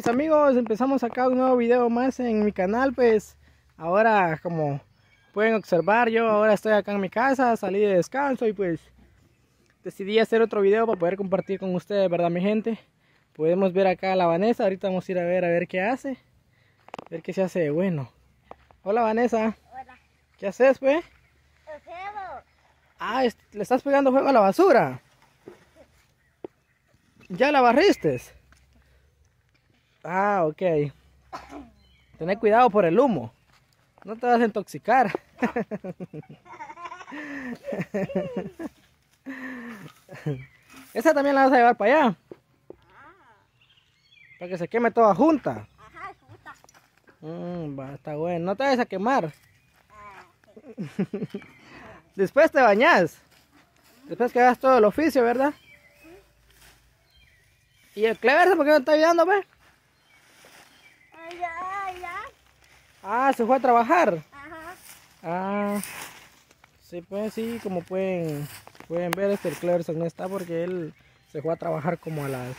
mis amigos, empezamos acá un nuevo video más en mi canal, pues ahora como pueden observar yo ahora estoy acá en mi casa, salí de descanso y pues decidí hacer otro video para poder compartir con ustedes, ¿verdad mi gente? Podemos ver acá a la Vanessa, ahorita vamos a ir a ver a ver qué hace, a ver qué se hace de bueno. Hola Vanessa. Hola. ¿Qué haces pues? Ah, le estás pegando fuego a la basura. ¿Ya la barriste? Ah, ok. Tener cuidado por el humo. No te vas a intoxicar. Esa también la vas a llevar para allá. Para que se queme toda junta. Ajá, puta. Mm, va, está bueno. No te vayas a quemar. Después te bañas. Después que hagas todo el oficio, ¿verdad? ¿Y el Clever por qué no está ayudando, pues? Ay, ya, ya. Ah, se fue a trabajar. Ajá. Ah, sí, pues sí, como pueden, pueden ver, este el Cleverson no está porque él se fue a trabajar como a las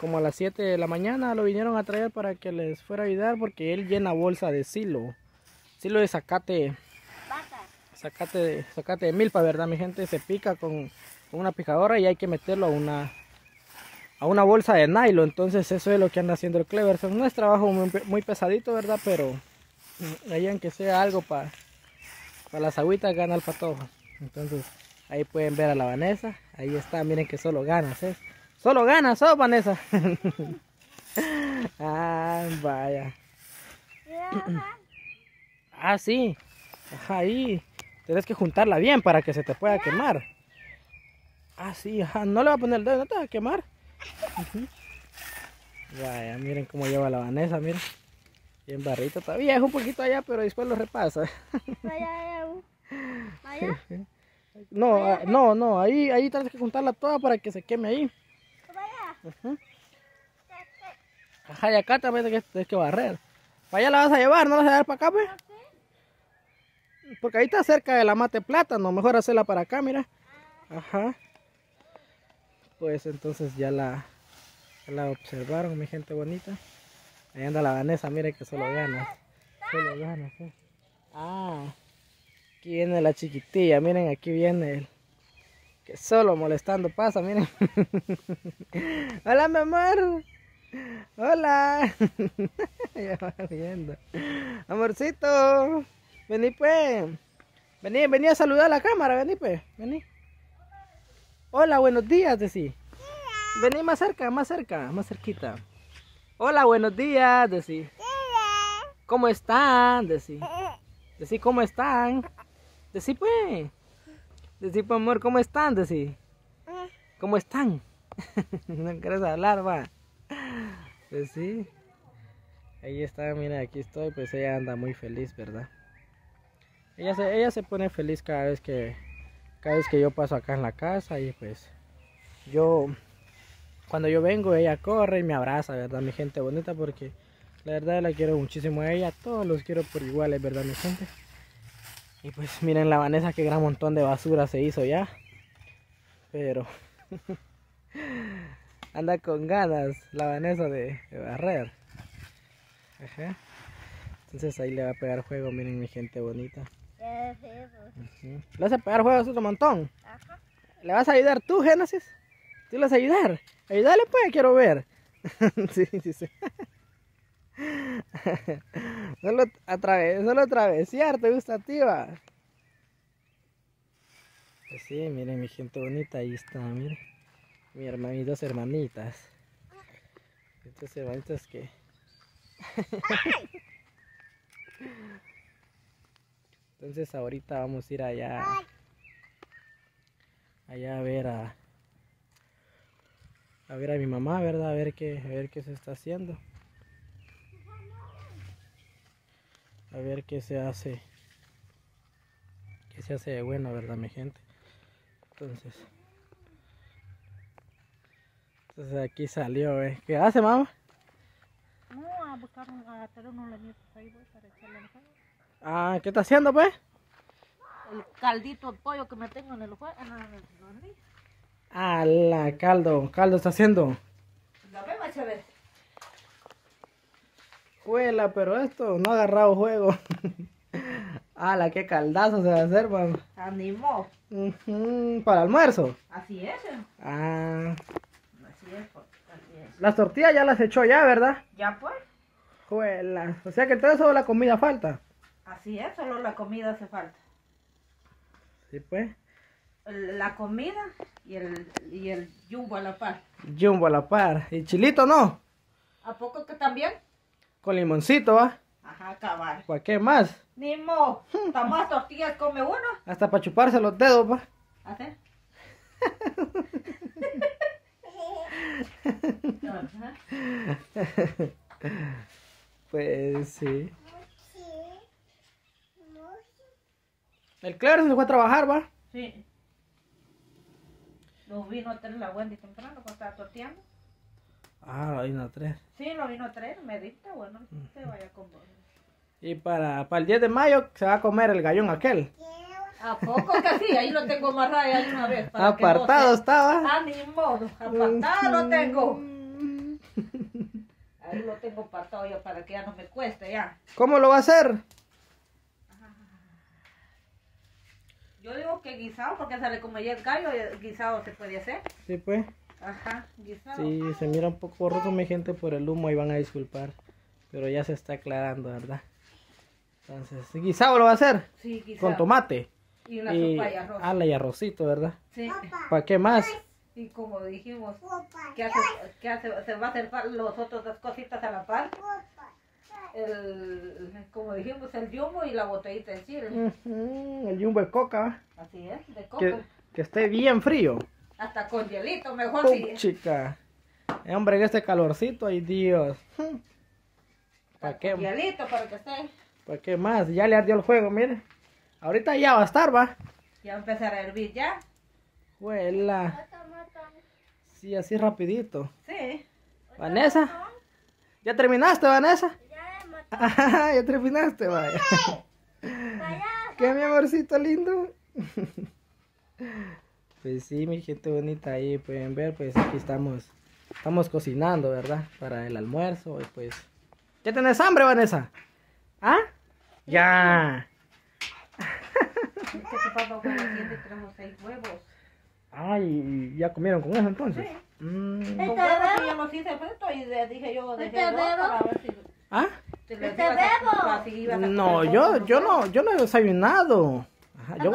como a las 7 de la mañana. Lo vinieron a traer para que les fuera a ayudar porque él llena bolsa de silo. Silo de zacate, zacate, de- zacate de milpa, ¿verdad? Mi gente se pica con, con una picadora y hay que meterlo a una a una bolsa de nylon. Entonces eso es lo que anda haciendo el Cleverson. No es trabajo muy, pe- muy pesadito, ¿verdad? Pero mm, ahí aunque sea algo para las agüitas gana el patojo. Entonces ahí pueden ver a la Vanessa. Ahí está, miren que solo ganas. Solo ganas, ¿oh, Vanessa? ah, vaya. Ah, sí. Ajá, ahí. Tienes que juntarla bien para que se te pueda quemar. Ah, sí, ajá. No le va a poner el dedo, no te va a quemar. Vaya, miren cómo lleva la Vanessa, miren. Bien barrito todavía, es un poquito allá, pero después lo repasa. Vaya, vaya. Vaya. No, ah, no, no, ahí, ahí tienes que juntarla toda para que se queme ahí. Vaya. Ajá, y acá también tienes que, que barrer. Para allá la vas a llevar, no la vas a llevar para acá, pues. Porque ahí está cerca de la mate plátano, mejor hacerla para acá, mira. Ajá. Pues entonces ya la, la observaron, mi gente bonita. Ahí anda la Vanessa, mire que solo ganas. Solo ganas, eh. Ah, aquí viene la chiquitilla, miren, aquí viene el que solo molestando pasa, miren. Hola, mi amor. Hola. ya va viendo. Amorcito. Vení pues. Vení, vení a saludar a la cámara, vení pues. Vení. Hola, buenos días, decí. Vení más cerca, más cerca, más cerquita. Hola, buenos días, decí. ¿Cómo están? Decí. Decí, ¿cómo están? Decí pues. Decí, pues, amor, ¿cómo están? Decí. ¿Cómo están? no quieres hablar, va. Pues sí. Ahí está, mira, aquí estoy, pues ella anda muy feliz, ¿verdad? Ella se, ella se pone feliz cada vez que cada vez que yo paso acá en la casa y pues yo cuando yo vengo ella corre y me abraza, ¿verdad? Mi gente bonita porque la verdad la quiero muchísimo a ella, todos los quiero por iguales, ¿verdad, mi gente? Y pues miren la Vanessa qué gran montón de basura se hizo ya. Pero anda con ganas la Vanessa de, barrer. Entonces ahí le va a pegar juego, miren mi gente bonita. Ujú. ¿Le vas a pegar juego a otro montón? Ajá. ¿Le vas a ayudar tú, Génesis? ¿Tú le vas a ayudar? Ayúdale pues, quiero ver. sí, sí, sí. solo, atrave solo travesear te gusta a ti, va. Pues sí, miren mi gente bonita, ahí está, miren. Mi hermana, mis dos hermanitas. Estas hermanitas que... Entonces ahorita vamos a ir allá, allá a ver a, a ver a mi mamá, ¿verdad? A ver qué, a ver qué se está haciendo. A ver qué se hace, qué se hace de bueno, ¿verdad, mi gente? Entonces, entonces aquí salió, ¿eh? ¿Qué hace, mamá? No, a buscar a traer unos ahí voy para echarle. Ah, ¿qué está haciendo, pues? El caldito de pollo que me tengo en el el, Ah, la caldo, caldo está haciendo. La Chávez. Juela, pero esto no ha agarrado juego. Ala, qué caldazo se va a hacer, mamá. Animó. Ujú, Para almuerzo. Así es. eh. Ah, Así es, pues, así es. las tortillas ya las echó ya, ¿verdad? Ya pues. Juela. O sea que entonces solo la comida falta. Así es, solo la comida hace falta. Sí, pues. La comida y el, y el jumbo a la par. Jumbo a la par. Y chilito no. ¿A poco que también? Con limoncito, ¿va? Ajá, cabal. ¿Para qué más? Ni mo. ¿Para más tortillas come uno? Hasta para chuparse los dedos, ¿va? ¿Así? Ajá. Pues sí. El claro se fue a trabajar, ¿va? Sí. Lo vino a traer la Wendy temprano cuando estaba torteando. Ah, hay una tres. Sí, lo vino a traer, me dicta, bueno, se vaya con vos. Y para, para el 10 de mayo se va a comer el gallón aquel. ¿A poco que sí? Ahí lo tengo amarrado ahí una vez. para Apartado estaba. Ah, ni modo, apartado lo tengo. Ahí lo tengo apartado yo para que ya no me cueste ya. ¿Cómo lo va a hacer? Yo digo que guisado, porque sale como ya el gallo, eh, guisado se puede hacer. Sí, pues. Ajá, guisado. Sí, se mira un poco borroso mi gente por el humo y van a disculpar. Pero ya se está aclarando, ¿verdad? Entonces, guisado lo va a hacer. Sí, guisado. Con tomate. Y una Y sopa y arroz. ala y arrocito, ¿verdad? Sí. ¿Para qué más? Y como dijimos, que hace, que hace, se va a hacer los otros dos cositas a la par. El, como dijimos, el jumbo y la botellita de chile. El jumbo de coca, Así es, de coca. que, que esté bien frío. Hasta con hielito, mejor Oh, si. chica. Eh, hombre, en este calorcito, ay Dios. ¿Para qué, hielito para que esté. ¿Para qué más? Ya le ardió el juego, mire. Ahorita ya va a estar, va. Ya va a empezar a hervir ya. Huela. Sí, así rapidito. Sí. Vanessa. ¿Ya terminaste, Vanessa? Ah, ya terminaste, vaya. ¿Qué, mi amorcito lindo? Pues sí, mi gente bonita, ahí pueden ver, pues aquí estamos, estamos cocinando, ¿verdad? Para el almuerzo y pues... ¿Ya tenés hambre, Vanessa? ¿Ah? Ya. Ay, ¿ya comieron con eso entonces? Mm. Hice frito y le dije yo, dejé dos para ver si, ¿Ah? ibas a No, yo, yo no, yo no he desayunado. Ajá, yo,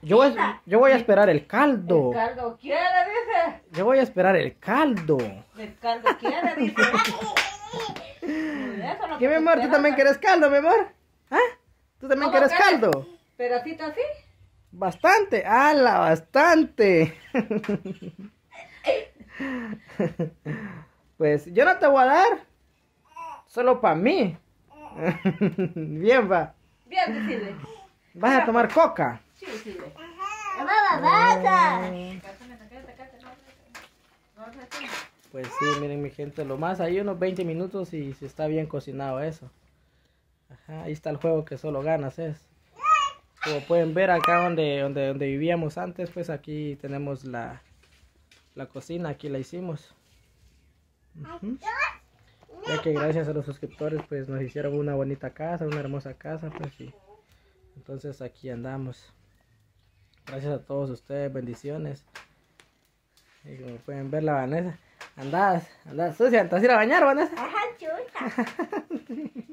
yo, voy, yo voy a esperar el caldo. El caldo quiere, dice. Yo voy a esperar el caldo. El caldo quiere, dice. No ¿Qué, mi te amor? ¿Tú también quieres caldo, mi amor? ¿Ah? ¿Tú también ¿Cómo quieres quieres? caldo? Pedacito así. Bastante, ala, bastante. Pues yo no te voy a dar, solo para mí. Bien, va. Bien, decirle. ¿Vas a tomar coca? Sí, decirle. Pues sí, miren mi gente, lo más ahí unos 20 minutos y si está bien cocinado eso. Ajá, ahí está el juego que solo ganas es. Como pueden ver acá donde, donde, donde vivíamos antes, pues aquí tenemos la, la cocina, aquí la hicimos. Ujú. Ya que gracias a los suscriptores pues nos hicieron una bonita casa, una hermosa casa, pues sí. Entonces aquí andamos. Gracias a todos ustedes, bendiciones. Y como pueden ver la Vanessa, andas, andas sucia, ¿te vas a ir a bañar Vanessa? Ajá, chuta.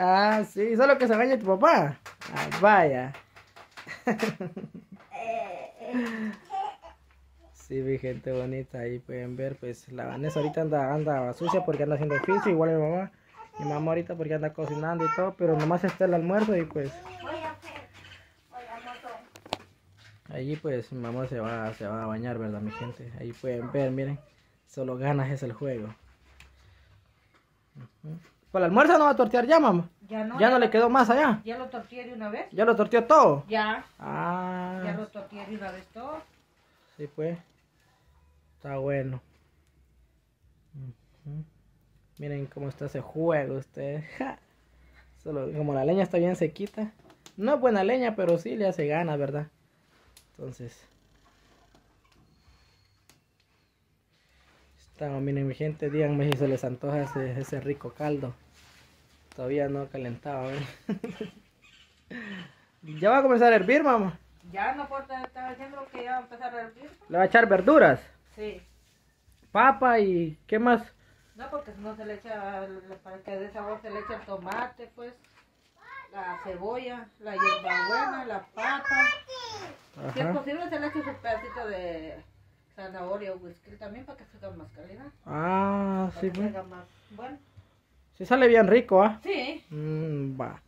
Ah, sí, solo que se bañe tu papá. Ah, vaya. Sí, mi gente bonita, ahí pueden ver, pues la Vanessa ahorita anda, anda sucia porque anda haciendo oficio, igual mi mamá. Mi mamá ahorita porque anda cocinando y todo, pero nomás está el almuerzo y pues allí pues mi mamá se va, se va a bañar, ¿verdad, mi gente? Ahí pueden ver, miren, solo ganas es el juego. ¿Para el almuerzo no va a tortear ya, mamá? Ya no. ¿Ya no le quedó más allá? Ya lo tortillé de una vez. ¿Ya lo torteó todo? Ya. Ah. Ya lo tortillé de una vez todo. Sí, pues. Está bueno. Miren cómo está ese juego ustedes. Ja. Solo como la leña está bien sequita. No es buena leña, pero sí le hace ganas, ¿verdad? Entonces. Estamos, miren mi gente, díganme si se les antoja ese, ese rico caldo. Todavía no calentaba, ya va a comenzar a hervir, mamá. Ya no importa, estaba diciendo que ya va a empezar a hervir. Le va a echar verduras, Sí. papa y ¿qué más? No, porque si no se le echa, para que dé sabor se le echa el tomate, pues, la cebolla, la hierbabuena, la papa. Si es posible se le echa un pedacito de zanahoria o whisky también para que se haga más calidad. Ah, Para sí, que pues. más bueno. Sí sale bien rico, ¿ah? Sí. Mm, va.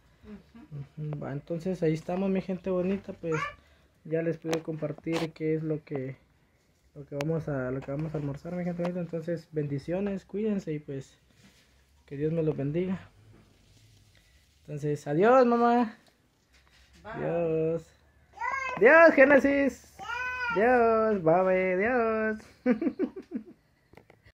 Va, entonces ahí estamos, mi gente bonita, pues ya les pude compartir qué es lo que lo que vamos a lo que vamos a almorzar, mi gente. Entonces, bendiciones, cuídense y pues que Dios me los bendiga. Entonces, adiós, mamá. Va. Adiós. Adiós, Génesis. Adiós, bye, adiós.